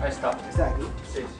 Aí está. aqui sim